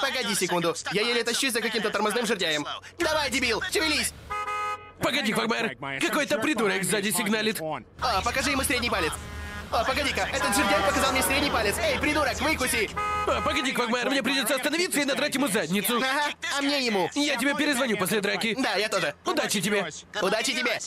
Погоди секунду. Я еле тащусь за каким-то тормозным жердяем. Давай, дебил, шевелись! Погоди, Фагмайр, какой-то придурок сзади сигналит. О, а, покажи ему средний палец. О, погоди-ка, этот жердяй показал мне средний палец. Эй, придурок, выкуси! А, погоди, Квагмайер, мне придется остановиться и надрать ему задницу. Ага, а мне ему. Я тебе перезвоню после драки. Да, я тоже. Удачи тебе. Удачи тебе!